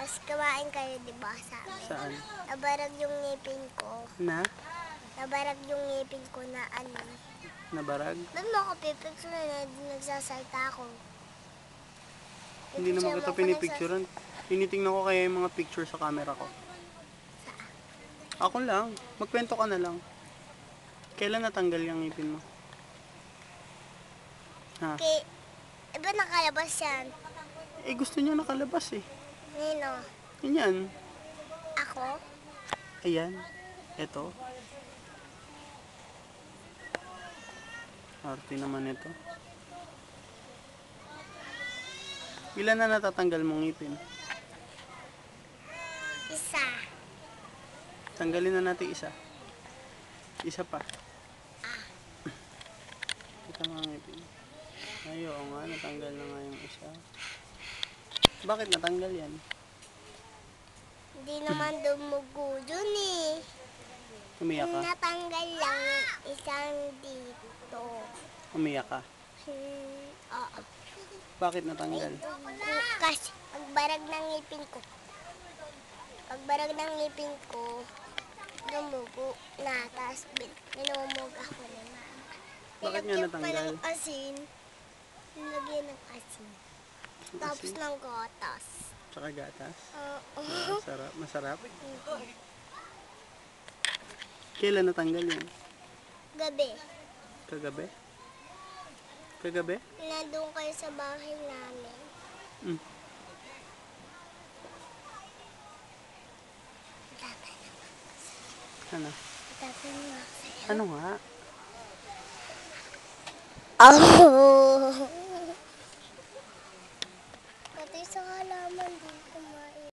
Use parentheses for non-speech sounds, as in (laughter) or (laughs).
Tapos kumain kayo, di ba, sa amin? Saan? Nabarag yung ngipin ko. Na? Nabarag yung ngipin ko na ano. Nabarag? Ba't mo ako pipicture na nagsasalta ako? Hindi naman kita pinipicturean. Tinitingnan ko kaya yung mga picture sa camera ko. Ako lang. Magkwento ka na lang. Kailan natanggal yung ngipin mo? Ha? Okay. Iba nakalabas yan. Eh gusto niya nakalabas eh. Nino? Ganyan. Ako? Ayan. Ito. Arte naman ito. Ilan na natatanggal mong ngipin? Isa. Tanggalin na natin isa. Isa pa. Ito nga ngipin. Ay, oo nga, natanggal na. Bakit natanggal yan? Hindi naman dumugo dun eh. Umiyak ka? Natanggal lang isang dito. Umiyak ka? Hmm, oo. Bakit natanggal? Kasi pagbarag ng ngipin ko, pagbarag ng ngipin ko, dumugo na, tapos bin- minumog ako na mama. Bakit nga Nilagyan pa natanggal? ng asin. Nilagyan ng asin. Tapos ng gatas. Tsaka gatas? Oo. Masarap? Masarap? (laughs) Kailan natanggal yun? Gabi, Kagabi? Kagabi? nandun kayo sa bahay namin. Mm. Ano? Ako sa'yo. Ano nga? Oh! May isang halaman din kumain.